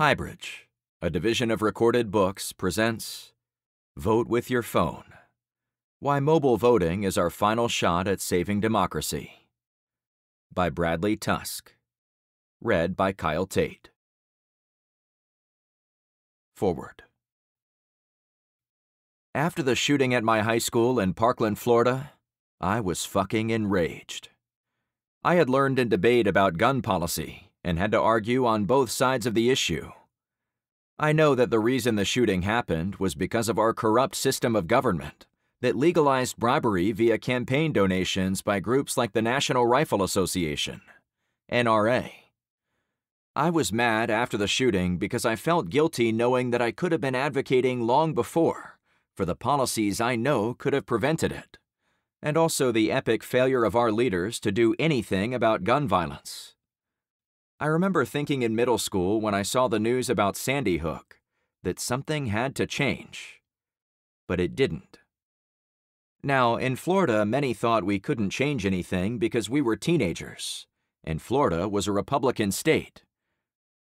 Highbridge, a division of recorded books, presents Vote with Your Phone Why Mobile Voting is Our Final Shot at Saving Democracy. By Bradley Tusk. Read by Kyle Tait. Foreword. After the shooting at my high school in Parkland, Florida, I was fucking enraged. I had learned in debate about gun policy and had to argue on both sides of the issue. I know that the reason the shooting happened was because of our corrupt system of government that legalized bribery via campaign donations by groups like the National Rifle Association, NRA. I was mad after the shooting because I felt guilty knowing that I could have been advocating long before for the policies I know could have prevented it, and also the epic failure of our leaders to do anything about gun violence. I remember thinking in middle school when I saw the news about Sandy Hook that something had to change. But it didn't. Now, in Florida, many thought we couldn't change anything because we were teenagers, and Florida was a Republican state.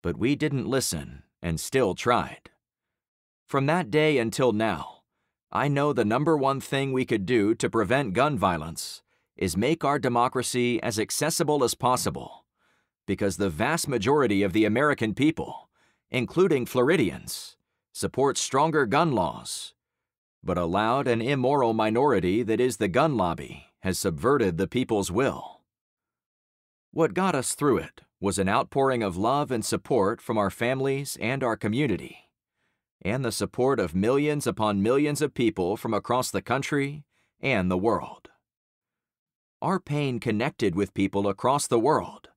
But we didn't listen and still tried. From that day until now, I know the number one thing we could do to prevent gun violence is make our democracy as accessible as possible because the vast majority of the American people, including Floridians, support stronger gun laws. But a loud and immoral minority that is the gun lobby has subverted the people's will. What got us through it was an outpouring of love and support from our families and our community, and the support of millions upon millions of people from across the country and the world. Our pain connected with people across the world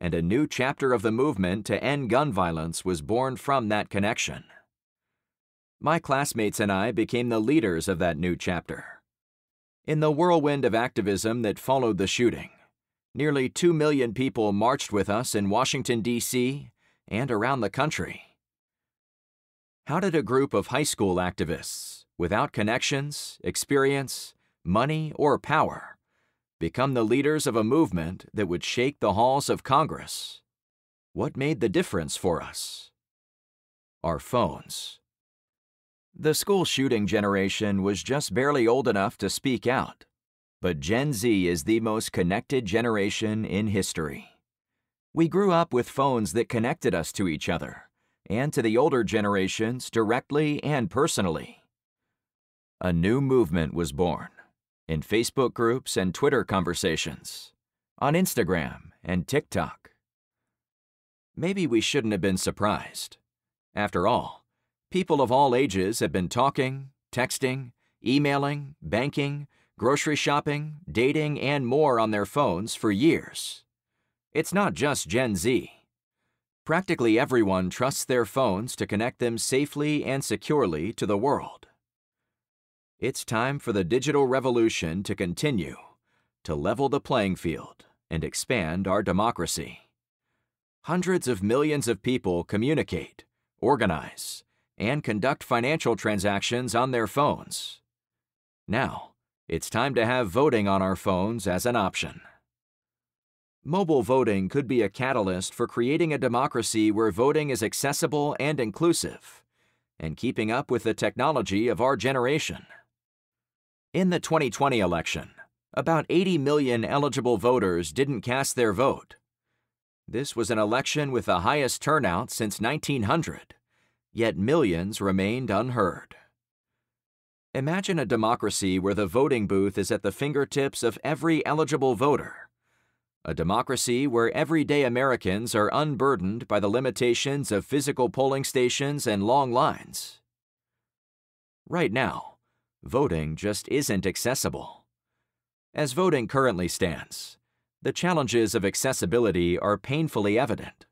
and a new chapter of the movement to end gun violence was born from that connection. My classmates and I became the leaders of that new chapter. In the whirlwind of activism that followed the shooting, nearly 2 million people marched with us in Washington, D.C. and around the country. How did a group of high school activists, without connections, experience, money, or power, become the leaders of a movement that would shake the halls of Congress. What made the difference for us? Our phones. The school shooting generation was just barely old enough to speak out, but Gen Z is the most connected generation in history. We grew up with phones that connected us to each other and to the older generations directly and personally. A new movement was born in Facebook groups and Twitter conversations, on Instagram and TikTok. Maybe we shouldn't have been surprised. After all, people of all ages have been talking, texting, emailing, banking, grocery shopping, dating, and more on their phones for years. It's not just Gen Z. Practically everyone trusts their phones to connect them safely and securely to the world. It's time for the digital revolution to continue, to level the playing field and expand our democracy. Hundreds of millions of people communicate, organize, and conduct financial transactions on their phones. Now, it's time to have voting on our phones as an option. Mobile voting could be a catalyst for creating a democracy where voting is accessible and inclusive, and keeping up with the technology of our generation. In the 2020 election, about 80 million eligible voters didn't cast their vote. This was an election with the highest turnout since 1900, yet millions remained unheard. Imagine a democracy where the voting booth is at the fingertips of every eligible voter. A democracy where everyday Americans are unburdened by the limitations of physical polling stations and long lines. Right now, voting just isn't accessible. As voting currently stands, the challenges of accessibility are painfully evident.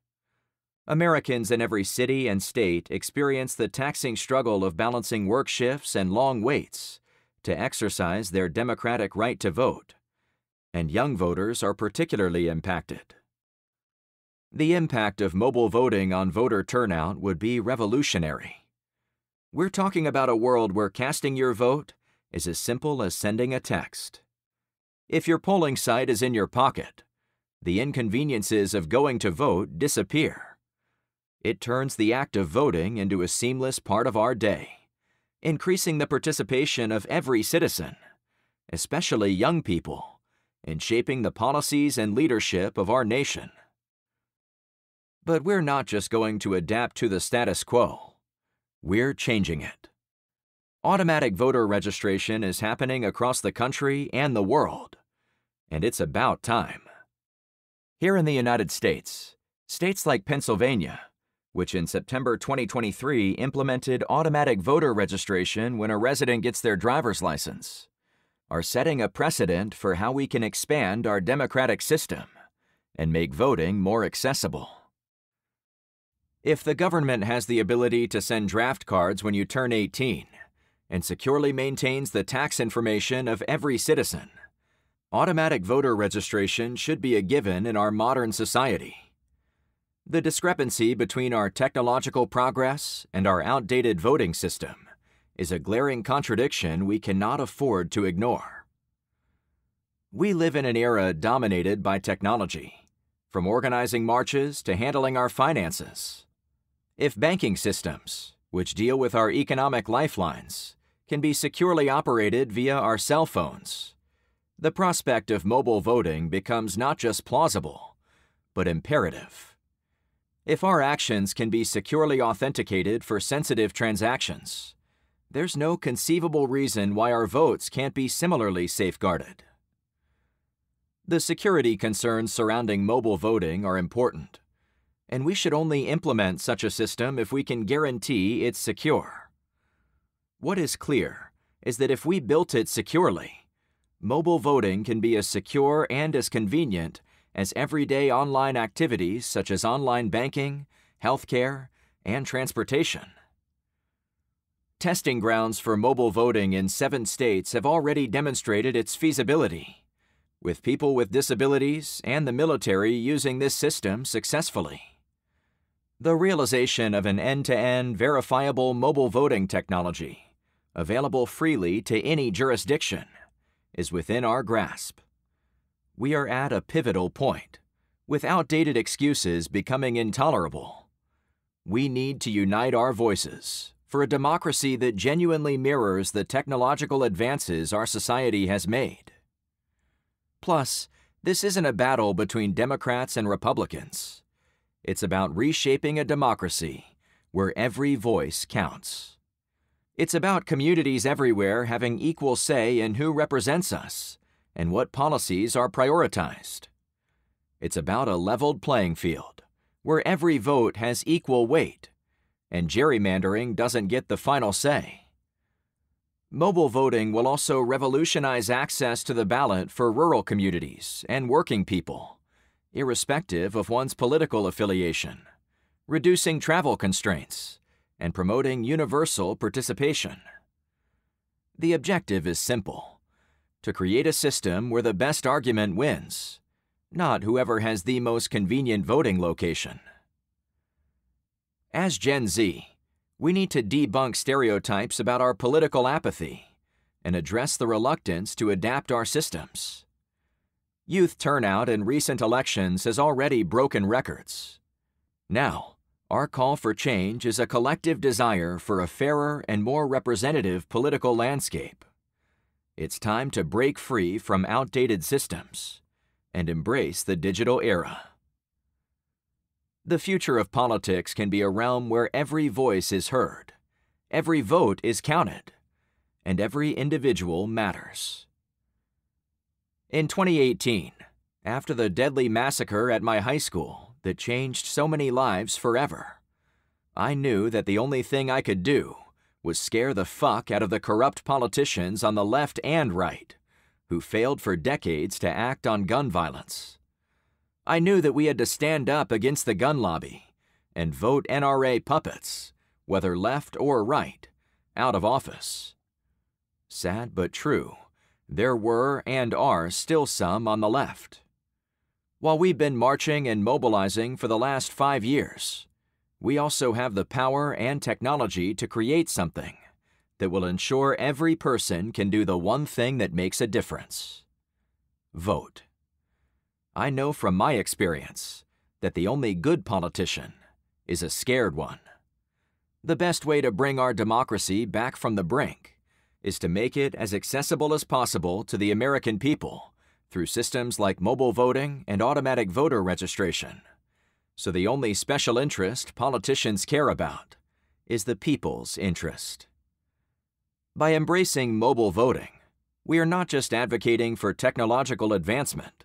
Americans in every city and state experience the taxing struggle of balancing work shifts and long waits to exercise their democratic right to vote, and young voters are particularly impacted. The impact of mobile voting on voter turnout would be revolutionary. We're talking about a world where casting your vote is as simple as sending a text. If your polling site is in your pocket, the inconveniences of going to vote disappear. it turns the act of voting into a seamless part of our day, increasing the participation of every citizen, especially young people, in shaping the policies and leadership of our nation. But we're not just going to adapt to the status quo, we're changing it. Automatic voter registration is happening across the country and the world, and it's about time. Here in the United States, states like Pennsylvania, which in September 2023 implemented automatic voter registration when a resident gets their driver's license, are setting a precedent for how we can expand our democratic system and make voting more accessible. If the government has the ability to send draft cards when you turn 18 and securely maintains the tax information of every citizen, automatic voter registration should be a given in our modern society. The discrepancy between our technological progress and our outdated voting system is a glaring contradiction we cannot afford to ignore. We live in an era dominated by technology, from organizing marches to handling our finances. If banking systems, which deal with our economic lifelines, can be securely operated via our cell phones, the prospect of mobile voting becomes not just plausible, but imperative. If our actions can be securely authenticated for sensitive transactions, there's no conceivable reason why our votes can't be similarly safeguarded. The security concerns surrounding mobile voting are important and we should only implement such a system if we can guarantee it's secure. What is clear is that if we built it securely, mobile voting can be as secure and as convenient as everyday online activities such as online banking, healthcare, and transportation. Testing grounds for mobile voting in seven states have already demonstrated its feasibility, with people with disabilities and the military using this system successfully. The realization of an end-to-end verifiable mobile voting technology, available freely to any jurisdiction, is within our grasp. We are at a pivotal point, with outdated excuses becoming intolerable. We need to unite our voices for a democracy that genuinely mirrors the technological advances our society has made. Plus, this isn't a battle between Democrats and Republicans. It's about reshaping a democracy where every voice counts. It's about communities everywhere having equal say in who represents us and what policies are prioritized. It's about a leveled playing field where every vote has equal weight and gerrymandering doesn't get the final say. Mobile voting will also revolutionize access to the ballot for rural communities and working people irrespective of one's political affiliation, reducing travel constraints, and promoting universal participation. The objective is simple to create a system where the best argument wins, not whoever has the most convenient voting location. As Gen Z, we need to debunk stereotypes about our political apathy and address the reluctance to adapt our systems. Youth turnout in recent elections has already broken records. Now, our call for change is a collective desire for a fairer and more representative political landscape. It's time to break free from outdated systems and embrace the digital era. The future of politics can be a realm where every voice is heard, every vote is counted, and every individual matters. In 2018, after the deadly massacre at my high school that changed so many lives forever, I knew that the only thing I could do was scare the fuck out of the corrupt politicians on the left and right who failed for decades to act on gun violence. I knew that we had to stand up against the gun lobby and vote NRA puppets, whether left or right, out of office. Sad but true there were and are still some on the left. While we've been marching and mobilizing for the last five years, we also have the power and technology to create something that will ensure every person can do the one thing that makes a difference vote. I know from my experience that the only good politician is a scared one. The best way to bring our democracy back from the brink is to make it as accessible as possible to the American people through systems like mobile voting and automatic voter registration. So the only special interest politicians care about is the people's interest. By embracing mobile voting, we are not just advocating for technological advancement,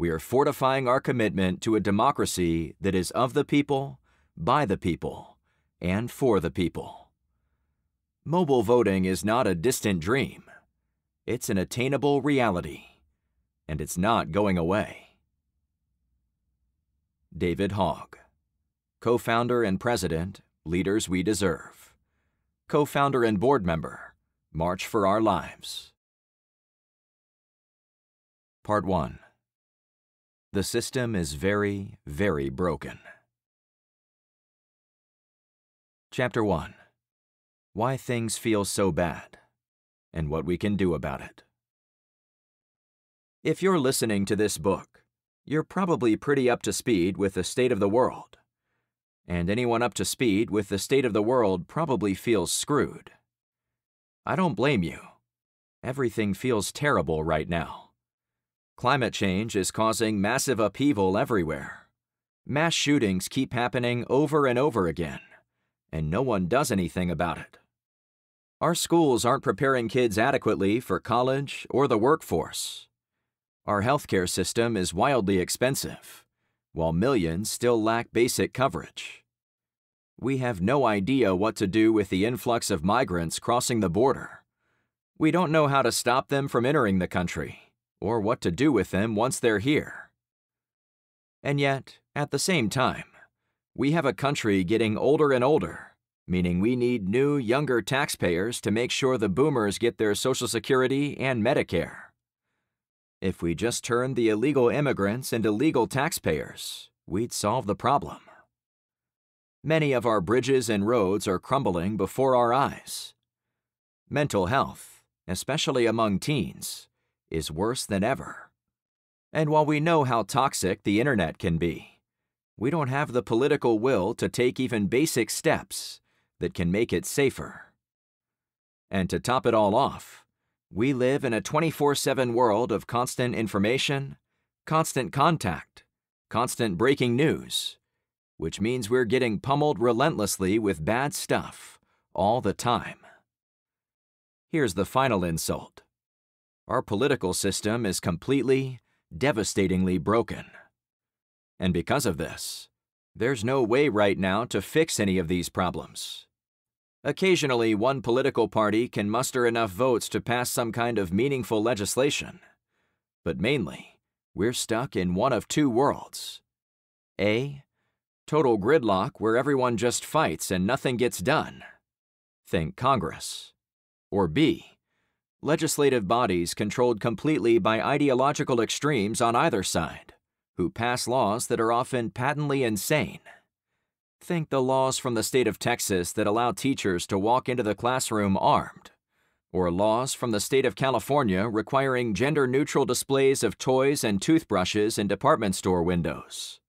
we are fortifying our commitment to a democracy that is of the people, by the people, and for the people. Mobile voting is not a distant dream. It's an attainable reality, and it's not going away. David Hogg, co founder and president, Leaders We Deserve, co founder and board member, March for Our Lives. Part 1 The system is very, very broken. Chapter 1 Why Things Feel So Bad and What We Can Do About It. If you're listening to this book, you're probably pretty up to speed with the state of the world. And anyone up to speed with the state of the world probably feels screwed. I don't blame you. Everything feels terrible right now. Climate change is causing massive upheaval everywhere. Mass shootings keep happening over and over again and no one does anything about it. Our schools aren't preparing kids adequately for college or the workforce. Our healthcare system is wildly expensive, while millions still lack basic coverage. We have no idea what to do with the influx of migrants crossing the border. We don't know how to stop them from entering the country, or what to do with them once they're here. And yet, at the same time, we have a country getting older and older, meaning we need new, younger taxpayers to make sure the boomers get their Social Security and Medicare. If we just turned the illegal immigrants into legal taxpayers, we'd solve the problem. Many of our bridges and roads are crumbling before our eyes. Mental health, especially among teens, is worse than ever. And while we know how toxic the internet can be, we don't have the political will to take even basic steps that can make it safer. And to top it all off, we live in a 24 7 world of constant information, constant contact, constant breaking news, which means we're getting pummeled relentlessly with bad stuff all the time. Here's the final insult our political system is completely, devastatingly broken. And because of this, there's no way right now to fix any of these problems. Occasionally, one political party can muster enough votes to pass some kind of meaningful legislation. But mainly, we're stuck in one of two worlds. A. Total gridlock where everyone just fights and nothing gets done. Think Congress. Or B. Legislative bodies controlled completely by ideological extremes on either side who pass laws that are often patently insane. Think the laws from the state of Texas that allow teachers to walk into the classroom armed, or laws from the state of California requiring gender neutral displays of toys and toothbrushes in department store windows.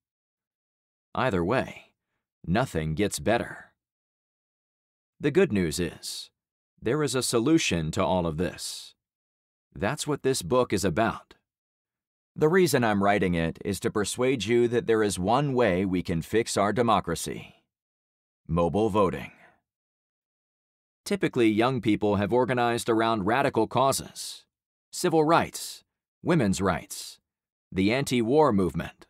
Either way, nothing gets better. The good news is, there is a solution to all of this. That's what this book is about. The reason I'm writing it is to persuade you that there is one way we can fix our democracy mobile voting. Typically, young people have organized around radical causes civil rights, women's rights, the anti war movement.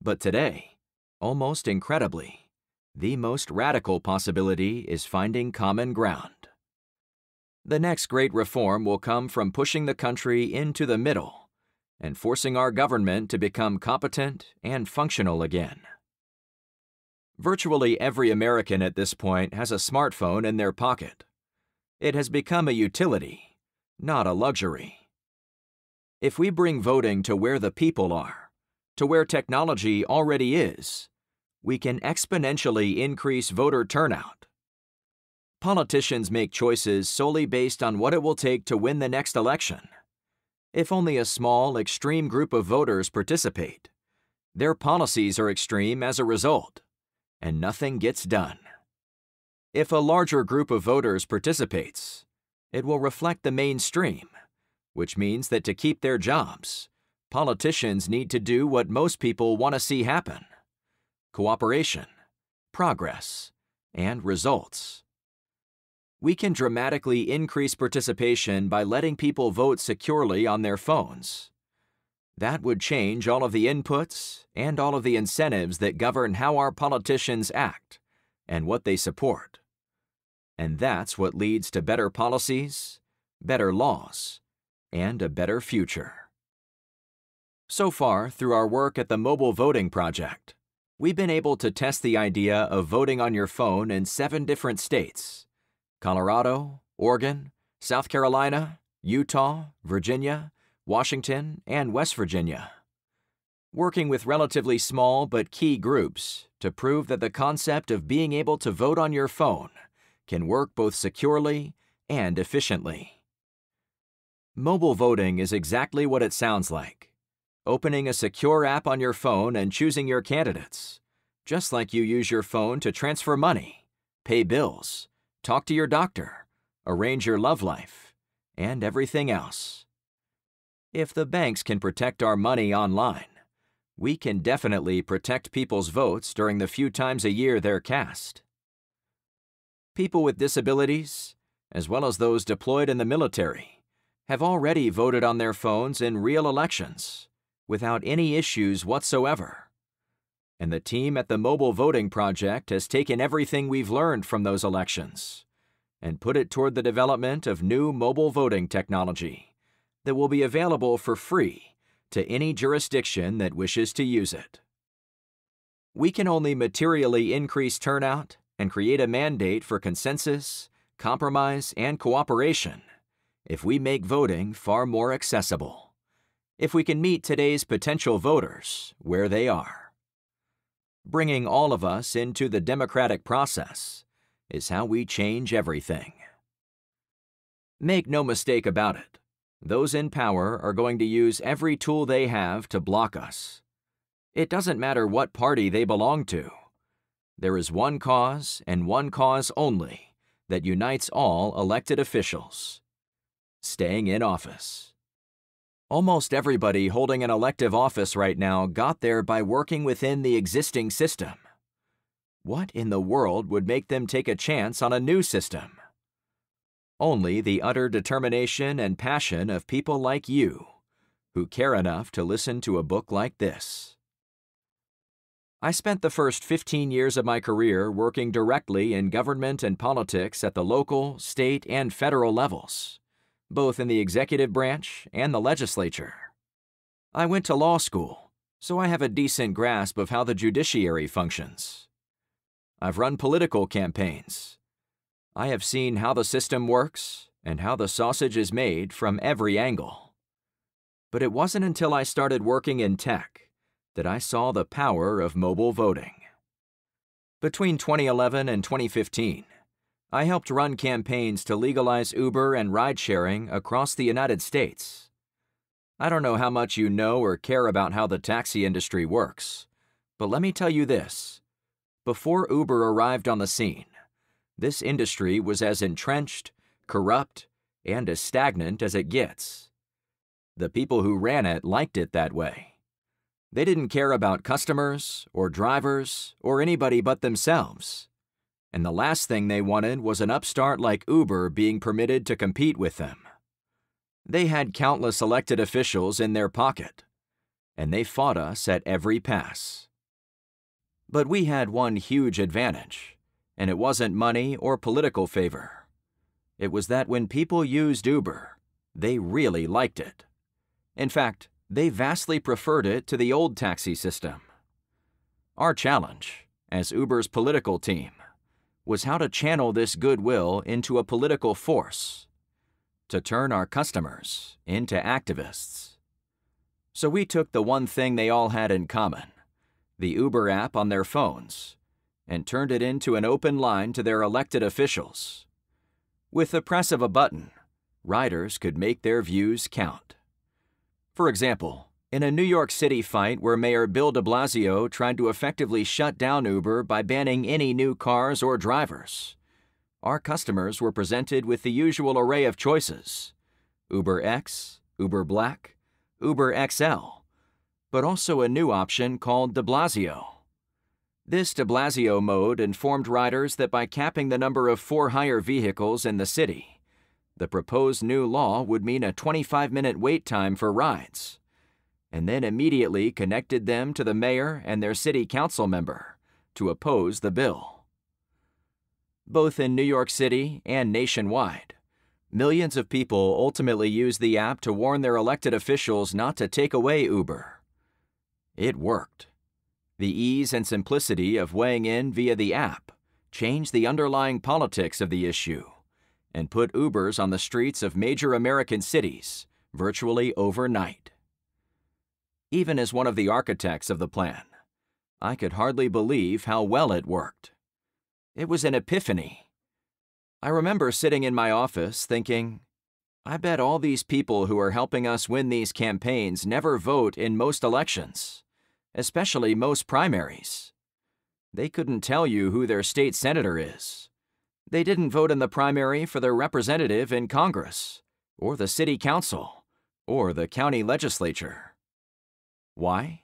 But today, almost incredibly, the most radical possibility is finding common ground. The next great reform will come from pushing the country into the middle and forcing our government to become competent and functional again. Virtually every American at this point has a smartphone in their pocket. It has become a utility, not a luxury. If we bring voting to where the people are, to where technology already is, we can exponentially increase voter turnout. Politicians make choices solely based on what it will take to win the next election if only a small, extreme group of voters participate. Their policies are extreme as a result, and nothing gets done. If a larger group of voters participates, it will reflect the mainstream, which means that to keep their jobs, politicians need to do what most people want to see happen cooperation, progress, and results. We can dramatically increase participation by letting people vote securely on their phones. That would change all of the inputs and all of the incentives that govern how our politicians act and what they support. And that's what leads to better policies, better laws, and a better future. So far, through our work at the Mobile Voting Project, we've been able to test the idea of voting on your phone in seven different states Colorado, Oregon, South Carolina, Utah, Virginia, Washington, and West Virginia. Working with relatively small but key groups to prove that the concept of being able to vote on your phone can work both securely and efficiently. Mobile voting is exactly what it sounds like opening a secure app on your phone and choosing your candidates, just like you use your phone to transfer money, pay bills, talk to your doctor, arrange your love life, and everything else. If the banks can protect our money online, we can definitely protect people's votes during the few times a year they're cast. People with disabilities, as well as those deployed in the military, have already voted on their phones in real elections without any issues whatsoever. And the team at the Mobile Voting Project has taken everything we've learned from those elections and put it toward the development of new mobile voting technology that will be available for free to any jurisdiction that wishes to use it. We can only materially increase turnout and create a mandate for consensus, compromise, and cooperation if we make voting far more accessible if we can meet today's potential voters where they are. Bringing all of us into the democratic process is how we change everything. Make no mistake about it, those in power are going to use every tool they have to block us. It doesn't matter what party they belong to. There is one cause and one cause only that unites all elected officials staying in office. Almost everybody holding an elective office right now got there by working within the existing system. What in the world would make them take a chance on a new system? Only the utter determination and passion of people like you, who care enough to listen to a book like this. I spent the first 15 years of my career working directly in government and politics at the local, state, and federal levels both in the executive branch and the legislature. I went to law school, so I have a decent grasp of how the judiciary functions. I've run political campaigns. I have seen how the system works and how the sausage is made from every angle. But it wasn't until I started working in tech that I saw the power of mobile voting. Between 2011 and 2015, I helped run campaigns to legalize Uber and ride sharing across the United States. I don't know how much you know or care about how the taxi industry works, but let me tell you this. Before Uber arrived on the scene, this industry was as entrenched, corrupt, and as stagnant as it gets. The people who ran it liked it that way. They didn't care about customers, or drivers, or anybody but themselves and the last thing they wanted was an upstart like Uber being permitted to compete with them. They had countless elected officials in their pocket, and they fought us at every pass. But we had one huge advantage, and it wasn't money or political favor. It was that when people used Uber, they really liked it. In fact, they vastly preferred it to the old taxi system. Our challenge, as Uber's political team, was how to channel this goodwill into a political force, to turn our customers into activists. So we took the one thing they all had in common, the Uber app on their phones, and turned it into an open line to their elected officials. With the press of a button, riders could make their views count. For example, In a New York City fight where Mayor Bill de Blasio tried to effectively shut down Uber by banning any new cars or drivers, our customers were presented with the usual array of choices Uber X, Uber Black, Uber XL, but also a new option called de Blasio. This de Blasio mode informed riders that by capping the number of for hire vehicles in the city, the proposed new law would mean a 25 minute wait time for rides and then immediately connected them to the mayor and their city council member to oppose the bill. Both in New York City and nationwide, millions of people ultimately used the app to warn their elected officials not to take away Uber. It worked. The ease and simplicity of weighing in via the app changed the underlying politics of the issue and put Ubers on the streets of major American cities virtually overnight even as one of the architects of the plan. I could hardly believe how well it worked. It was an epiphany. I remember sitting in my office thinking, I bet all these people who are helping us win these campaigns never vote in most elections, especially most primaries. They couldn't tell you who their state senator is. They didn't vote in the primary for their representative in Congress, or the city council, or the county legislature. Why?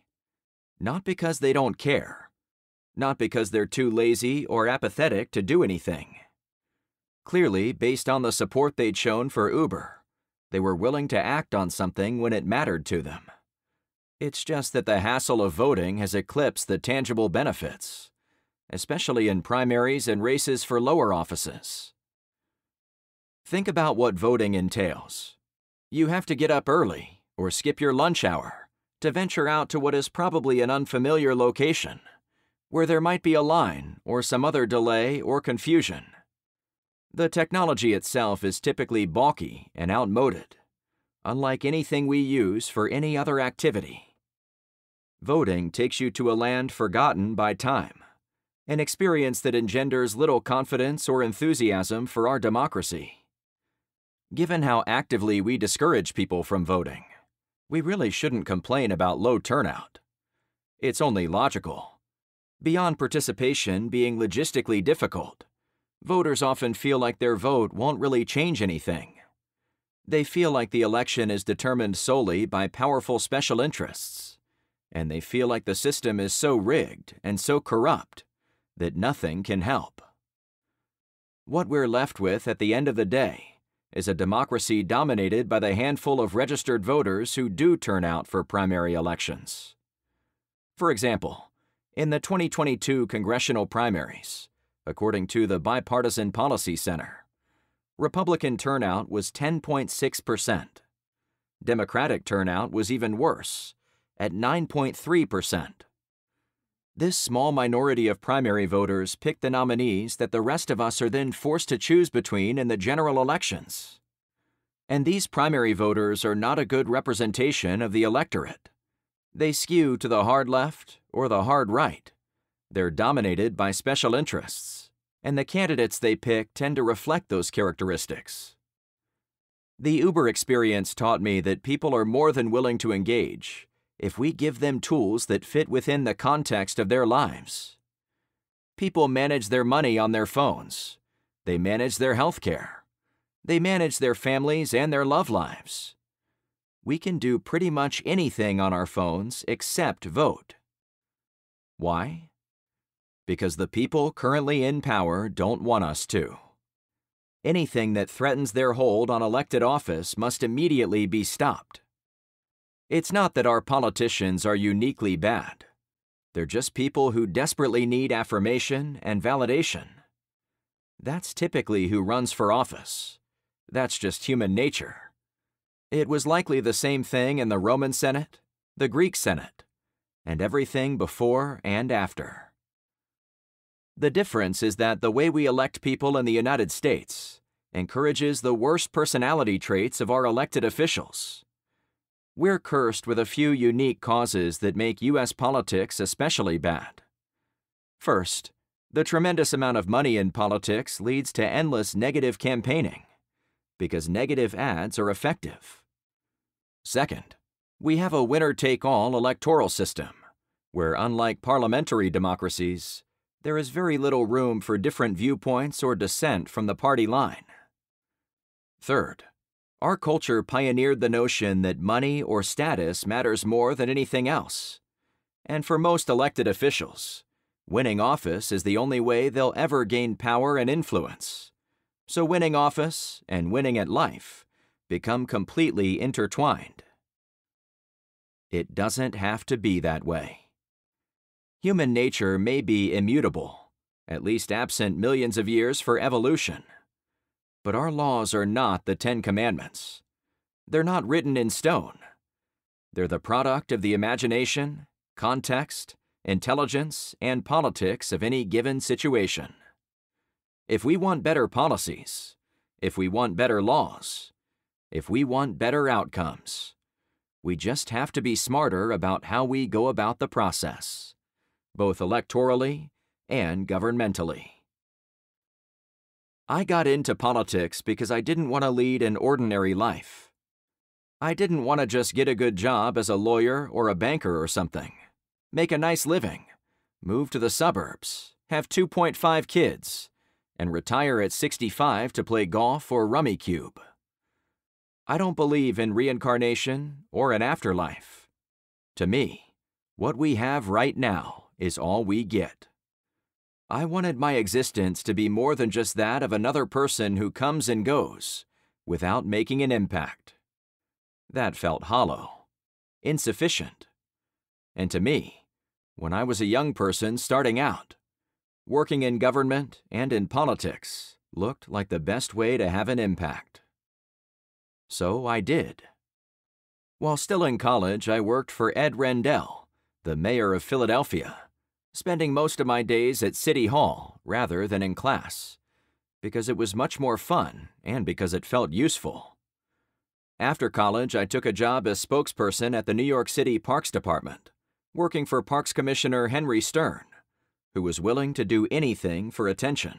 Not because they don't care. Not because they're too lazy or apathetic to do anything. Clearly, based on the support they'd shown for Uber, they were willing to act on something when it mattered to them. It's just that the hassle of voting has eclipsed the tangible benefits, especially in primaries and races for lower offices. Think about what voting entails. You have to get up early or skip your lunch hour to venture out to what is probably an unfamiliar location, where there might be a line or some other delay or confusion. The technology itself is typically bulky and outmoded, unlike anything we use for any other activity. Voting takes you to a land forgotten by time, an experience that engenders little confidence or enthusiasm for our democracy. Given how actively we discourage people from voting, we really shouldn't complain about low turnout. It's only logical. Beyond participation being logistically difficult, voters often feel like their vote won't really change anything. They feel like the election is determined solely by powerful special interests, and they feel like the system is so rigged and so corrupt that nothing can help. What we're left with at the end of the day is a democracy dominated by the handful of registered voters who do turn out for primary elections. For example, in the 2022 congressional primaries, according to the Bipartisan Policy Center, Republican turnout was 10.6%. Democratic turnout was even worse, at 9.3%. This small minority of primary voters pick the nominees that the rest of us are then forced to choose between in the general elections. And these primary voters are not a good representation of the electorate. They skew to the hard left or the hard right. They're dominated by special interests, and the candidates they pick tend to reflect those characteristics. The Uber experience taught me that people are more than willing to engage if we give them tools that fit within the context of their lives. People manage their money on their phones. They manage their health care. They manage their families and their love lives. We can do pretty much anything on our phones except vote. Why? Because the people currently in power don't want us to. Anything that threatens their hold on elected office must immediately be stopped. It's not that our politicians are uniquely bad. They're just people who desperately need affirmation and validation. That's typically who runs for office. That's just human nature. It was likely the same thing in the Roman Senate, the Greek Senate, and everything before and after. The difference is that the way we elect people in the United States encourages the worst personality traits of our elected officials. We're cursed with a few unique causes that make U.S. politics especially bad. First, the tremendous amount of money in politics leads to endless negative campaigning, because negative ads are effective. Second, We have a winner take all electoral system, where, unlike parliamentary democracies, there is very little room for different viewpoints or dissent from the party line. Third, our culture pioneered the notion that money or status matters more than anything else. And for most elected officials, winning office is the only way they'll ever gain power and influence. So winning office and winning at life become completely intertwined. It doesn't have to be that way. Human nature may be immutable, at least absent millions of years for evolution. But our laws are not the Ten Commandments. They're not written in stone. They're the product of the imagination, context, intelligence, and politics of any given situation. If we want better policies, if we want better laws, if we want better outcomes, we just have to be smarter about how we go about the process, both electorally and governmentally. I got into politics because I didn't want to lead an ordinary life. I didn't want to just get a good job as a lawyer or a banker or something, make a nice living, move to the suburbs, have 2.5 kids, and retire at 65 to play golf or Rummikub. I don't believe in reincarnation or an afterlife. To me, what we have right now is all we get. I wanted my existence to be more than just that of another person who comes and goes, without making an impact. That felt hollow, insufficient. And to me, when I was a young person starting out, working in government and in politics looked like the best way to have an impact. So I did. While still in college, I worked for Ed Rendell, the mayor of Philadelphia, spending most of my days at City Hall rather than in class, because it was much more fun and because it felt useful. After college, I took a job as spokesperson at the New York City Parks Department, working for Parks Commissioner Henry Stern who was willing to do anything for attention.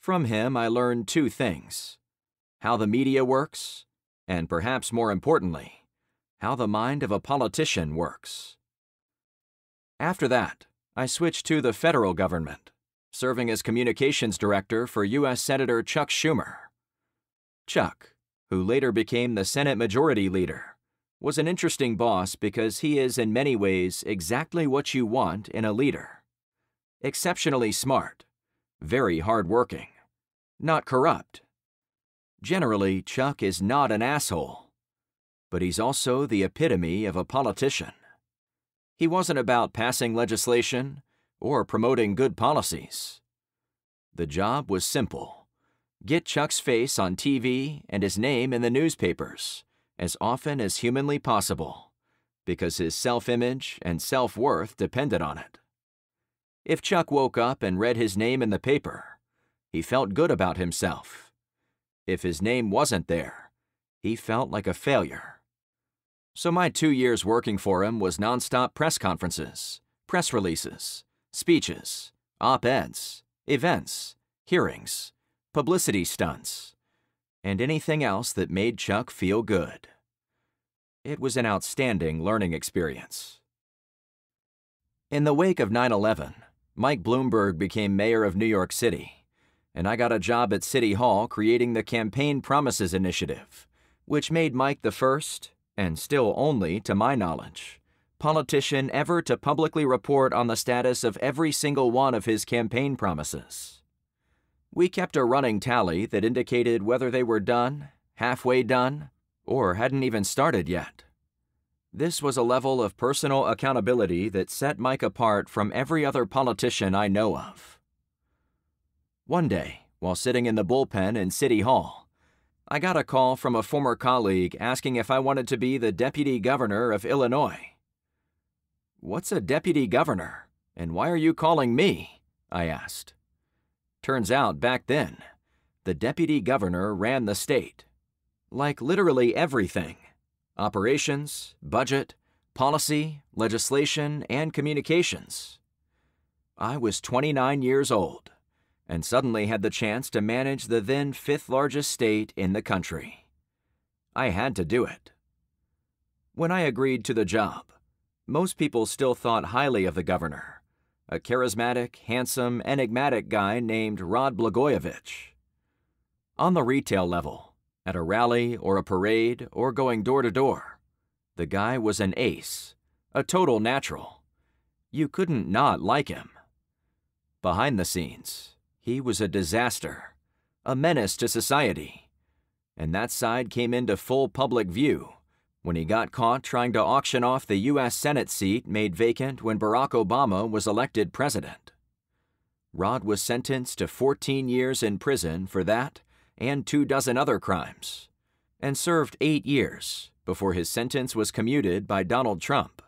From him, I learned two things how the media works, and perhaps more importantly, how the mind of a politician works. After that, I switched to the federal government, serving as communications director for U.S. Senator Chuck Schumer. Chuck, who later became the Senate Majority Leader, was an interesting boss because he is in many ways exactly what you want in a leader exceptionally smart, very hardworking, not corrupt. Generally, Chuck is not an asshole, but he's also the epitome of a politician. He wasn't about passing legislation or promoting good policies. The job was simple get Chuck's face on TV and his name in the newspapers as often as humanly possible, because his self image and self worth depended on it. If Chuck woke up and read his name in the paper, he felt good about himself. If his name wasn't there, he felt like a failure. So my two years working for him was nonstop press conferences, press releases, speeches, op-eds, events, hearings, publicity stunts, and anything else that made Chuck feel good. It was an outstanding learning experience. In the wake of 9 11, Mike Bloomberg became mayor of New York City, and I got a job at City Hall creating the Campaign Promises Initiative, which made Mike the first, and still only to my knowledge, politician ever to publicly report on the status of every single one of his campaign promises. We kept a running tally that indicated whether they were done, halfway done, or hadn't even started yet. This was a level of personal accountability that set Mike apart from every other politician I know of. One day, while sitting in the bullpen in City Hall, I got a call from a former colleague asking if I wanted to be the deputy governor of Illinois. What's a deputy governor, and why are you calling me? I asked. Turns out back then, the deputy governor ran the state. Like literally everything operations, budget, policy, legislation, and communications. I was 29 years old and suddenly had the chance to manage the then fifth largest state in the country. I had to do it. When I agreed to the job, most people still thought highly of the governor, a charismatic, handsome, enigmatic guy named Rod Blagojevich. On the retail level, at a rally or a parade or going door to door, the guy was an ace, a total natural. You couldn't not like him. Behind the scenes, he was a disaster, a menace to society. And that side came into full public view when he got caught trying to auction off the U.S. Senate seat made vacant when Barack Obama was elected president. Rod was sentenced to 14 years in prison for that and two dozen other crimes, and served eight years before his sentence was commuted by Donald Trump.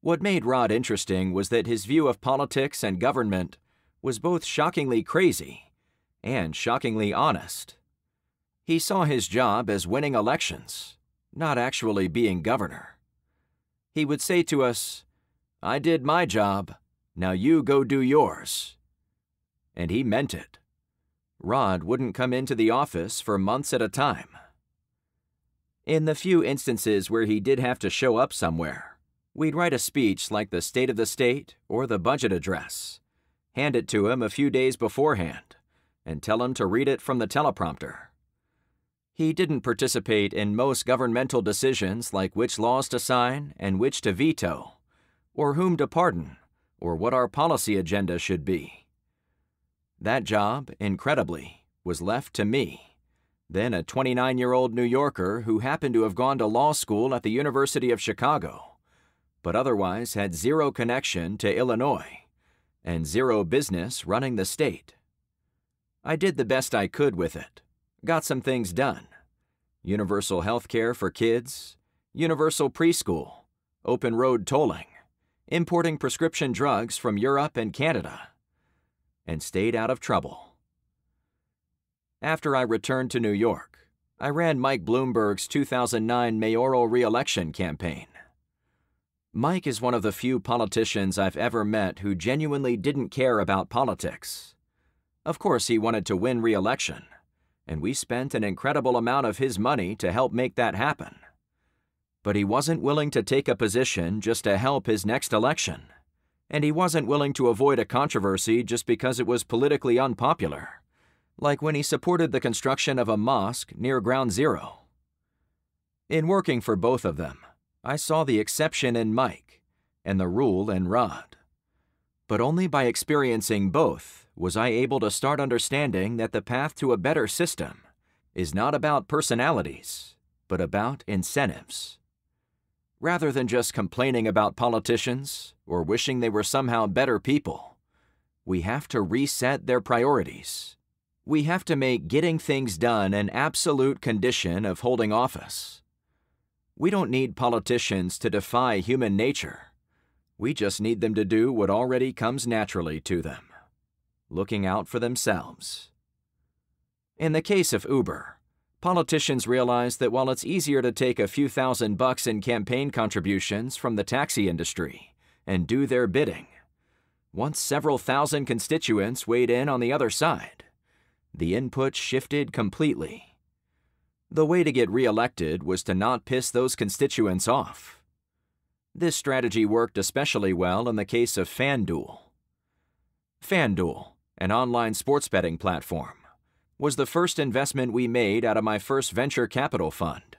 What made Rod interesting was that his view of politics and government was both shockingly crazy and shockingly honest. He saw his job as winning elections, not actually being governor. He would say to us, I did my job, now you go do yours. And he meant it. Rod wouldn't come into the office for months at a time. In the few instances where he did have to show up somewhere, we'd write a speech like the State of the State or the budget address, hand it to him a few days beforehand, and tell him to read it from the teleprompter. He didn't participate in most governmental decisions like which laws to sign and which to veto, or whom to pardon, or what our policy agenda should be. That job, incredibly, was left to me, then a 29 year old New Yorker who happened to have gone to law school at the University of Chicago, but otherwise had zero connection to Illinois and zero business running the state. I did the best I could with it, got some things done universal health care for kids, universal preschool, open road tolling, importing prescription drugs from Europe and Canada, and stayed out of trouble. After I returned to New York, I ran Mike Bloomberg's 2009 mayoral reelection campaign. Mike is one of the few politicians I've ever met who genuinely didn't care about politics. Of course, he wanted to win reelection and we spent an incredible amount of his money to help make that happen. But he wasn't willing to take a position just to help his next election, and he wasn't willing to avoid a controversy just because it was politically unpopular, like when he supported the construction of a mosque near Ground Zero. In working for both of them, I saw the exception in Mike and the rule in Rod. But only by experiencing both was I able to start understanding that the path to a better system is not about personalities, but about incentives. Rather than just complaining about politicians or wishing they were somehow better people, we have to reset their priorities. We have to make getting things done an absolute condition of holding office. We don't need politicians to defy human nature. We just need them to do what already comes naturally to them looking out for themselves. In the case of Uber, politicians realize that while it's easier to take a few thousand bucks in campaign contributions from the taxi industry and do their bidding, once several thousand constituents weighed in on the other side, the input shifted completely. The way to get reelected was to not piss those constituents off. This strategy worked especially well in the case of FanDuel. FanDuel, an online sports betting platform, was the first investment we made out of my first venture capital fund.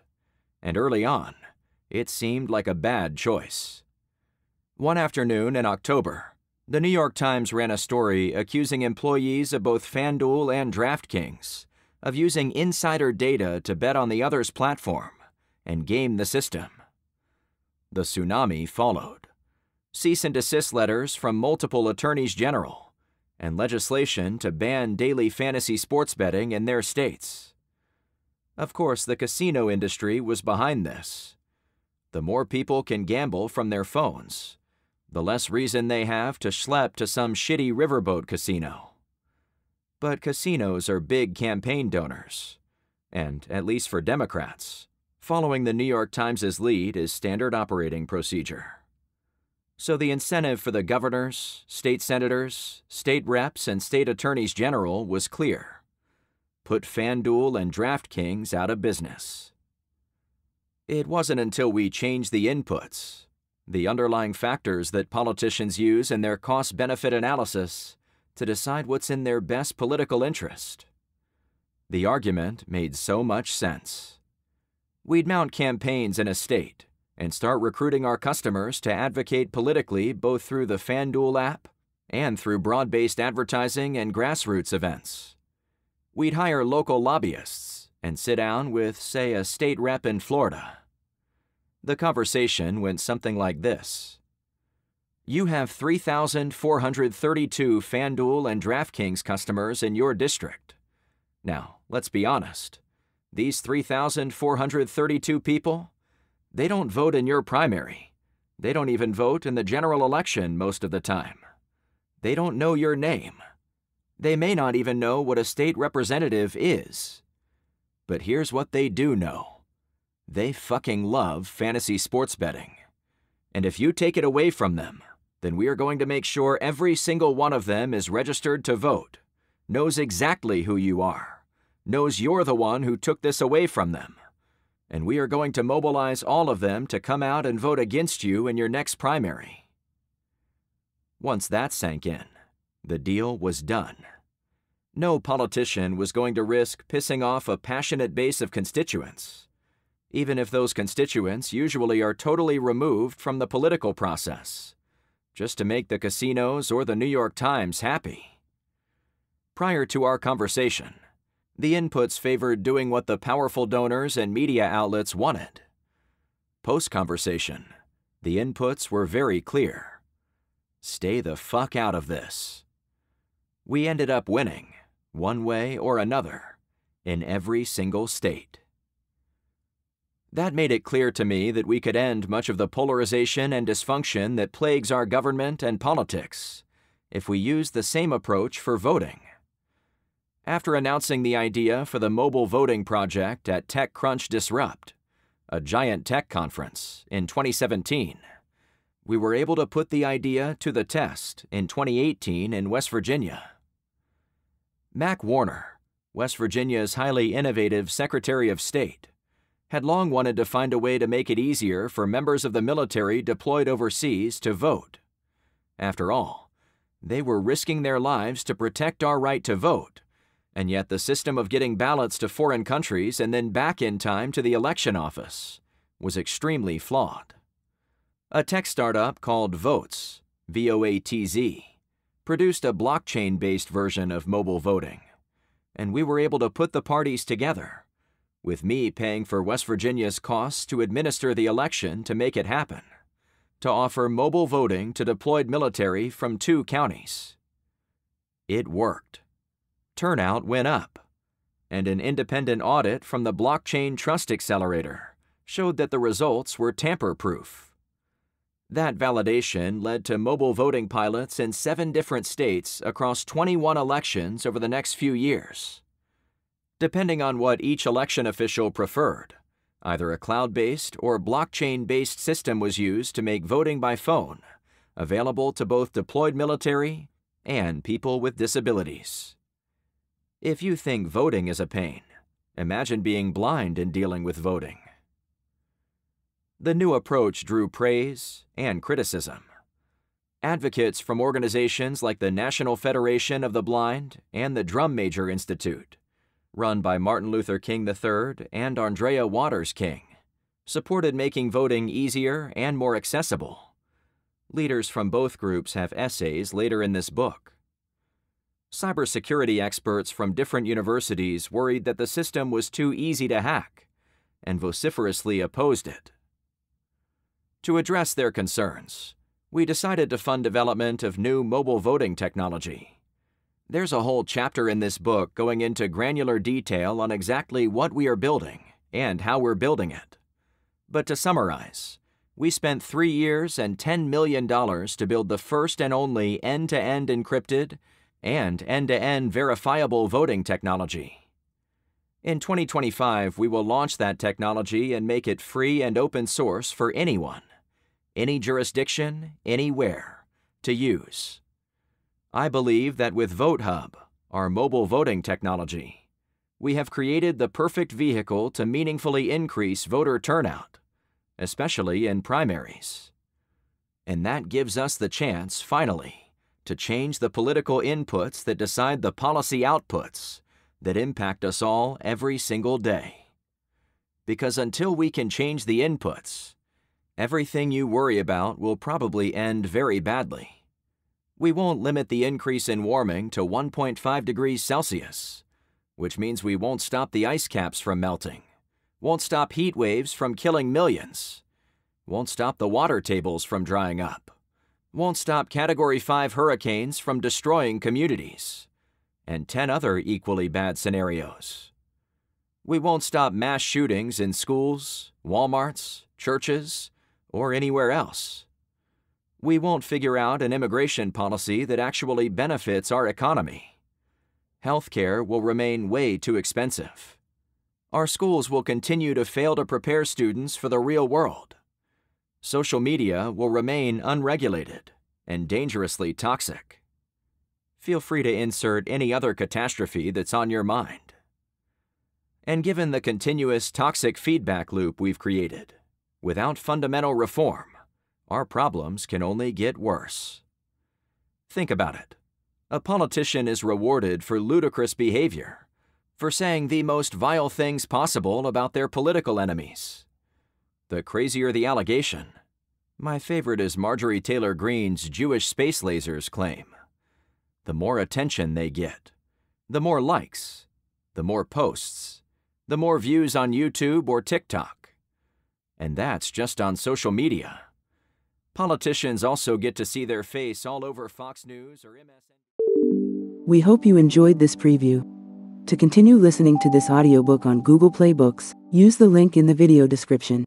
And early on, it seemed like a bad choice. One afternoon in October, the New York Times ran a story accusing employees of both FanDuel and DraftKings of using insider data to bet on the other's platform and game the system. The tsunami followed. Cease and desist letters from multiple attorneys general and legislation to ban daily fantasy sports betting in their states. Of course, the casino industry was behind this. The more people can gamble from their phones, the less reason they have to schlep to some shitty riverboat casino. But casinos are big campaign donors, and, at least for Democrats, following the New York Times' lead is standard operating procedure. So the incentive for the governors, state senators, state reps, and state attorneys general was clear put FanDuel and DraftKings out of business. It wasn't until we changed the inputs, the underlying factors that politicians use in their cost benefit analysis, to decide what's in their best political interest. The argument made so much sense. We'd mount campaigns in a state and start recruiting our customers to advocate politically both through the FanDuel app and through broad based advertising and grassroots events. We'd hire local lobbyists and sit down with, say, a state rep in Florida. The conversation went something like this You have 3,432 FanDuel and DraftKings customers in your district. Now, let's be honest. These 3,432 people, they don't vote in your primary. They don't even vote in the general election most of the time. They don't know your name. They may not even know what a state representative is. But here's what they do know they fucking love fantasy sports betting. And if you take it away from them, then we are going to make sure every single one of them is registered to vote, knows exactly who you are, knows you're the one who took this away from them. And we are going to mobilize all of them to come out and vote against you in your next primary. Once that sank in, the deal was done. No politician was going to risk pissing off a passionate base of constituents, even if those constituents usually are totally removed from the political process, just to make the casinos or the New York Times happy. Prior to our conversation, the inputs favored doing what the powerful donors and media outlets wanted. Post conversation, the inputs were very clear. Stay the fuck out of this. We ended up winning one way or another, in every single state. That made it clear to me that we could end much of the polarization and dysfunction that plagues our government and politics if we used the same approach for voting. After announcing the idea for the mobile voting project at TechCrunch Disrupt, a giant tech conference, in 2017, we were able to put the idea to the test in 2018 in West Virginia. Mac Warner, West Virginia's highly innovative Secretary of State, had long wanted to find a way to make it easier for members of the military deployed overseas to vote. After all, they were risking their lives to protect our right to vote, and yet the system of getting ballots to foreign countries and then back in time to the election office was extremely flawed. A tech startup called Voatz, V O A T Z, produced a blockchain based version of mobile voting, and we were able to put the parties together, with me paying for West Virginia's costs to administer the election to make it happen, to offer mobile voting to deployed military from two counties. It worked. Turnout went up, and an independent audit from the Blockchain Trust Accelerator showed that the results were tamper proof. That validation led to mobile voting pilots in seven different states across 21 elections over the next few years. Depending on what each election official preferred, either a cloud based or blockchain based system was used to make voting by phone available to both deployed military and people with disabilities. If you think voting is a pain, imagine being blind in dealing with voting. The new approach drew praise and criticism. Advocates from organizations like the National Federation of the Blind and the Drum Major Institute, run by Martin Luther King III and Arndrea Waters King, supported making voting easier and more accessible. Leaders from both groups have essays later in this book. Cybersecurity experts from different universities worried that the system was too easy to hack and vociferously opposed it. To address their concerns, we decided to fund development of new mobile voting technology. There's a whole chapter in this book going into granular detail on exactly what we are building and how we're building it. But to summarize, we spent three years and $10 million to build the first and only end to end encrypted and end to end verifiable voting technology. In 2025, we will launch that technology and make it free and open source for anyone any jurisdiction, anywhere, to use. I believe that with VoteHub, our mobile voting technology, we have created the perfect vehicle to meaningfully increase voter turnout especially in primaries. And that gives us the chance, finally, to change the political inputs that decide the policy outputs that impact us all every single day. Because until we can change the inputs, everything you worry about will probably end very badly. We won't limit the increase in warming to 1.5 degrees Celsius, which means we won't stop the ice caps from melting, won't stop heat waves from killing millions, won't stop the water tables from drying up, won't stop Category 5 hurricanes from destroying communities, and 10 other equally bad scenarios. We won't stop mass shootings in schools, Walmarts, churches, or anywhere else. We won't figure out an immigration policy that actually benefits our economy. Healthcare will remain way too expensive. Our schools will continue to fail to prepare students for the real world. Social media will remain unregulated and dangerously toxic. Feel free to insert any other catastrophe that's on your mind. And given the continuous toxic feedback loop we've created, without fundamental reform, our problems can only get worse. Think about it. A politician is rewarded for ludicrous behavior, for saying the most vile things possible about their political enemies. The crazier the allegation, my favorite is Marjorie Taylor Greene's Jewish space lasers claim the more attention they get, the more likes, the more posts, the more views on YouTube or TikTok. And that's just on social media. Politicians also get to see their face all over Fox News or MSN. We hope you enjoyed this preview. To continue listening to this audiobook on Google Play Books, use the link in the video description.